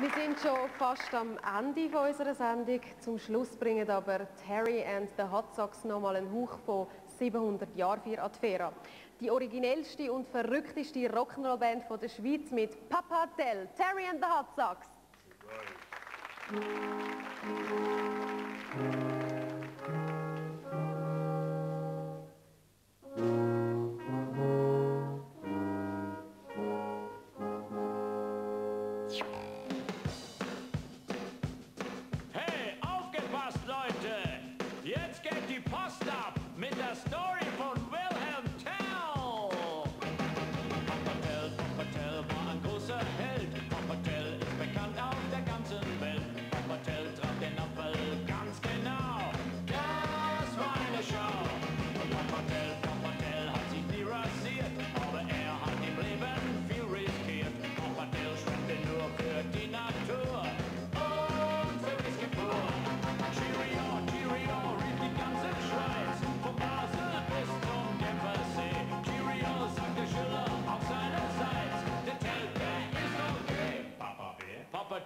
Wir sind schon fast am Ende von unserer Sendung. Zum Schluss bringen aber Terry and the Hot Sox nochmal einen Hauch von 700 Jahren für Adfera. Die originellste und verrückteste Rock'n'Roll-Band der Schweiz mit Papa Tell, Terry and the Hot Sox.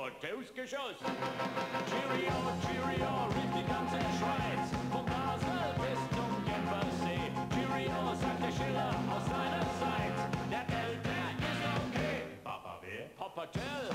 Das war Tausgeschoss. Cheerio, Cheerio, rief die ganze Schweiz. Vom Basel bis zum Genfersee. Cheerio, sagt der Schiller aus seiner Zeit. Der der ist okay. Papa wer? Papa Tell.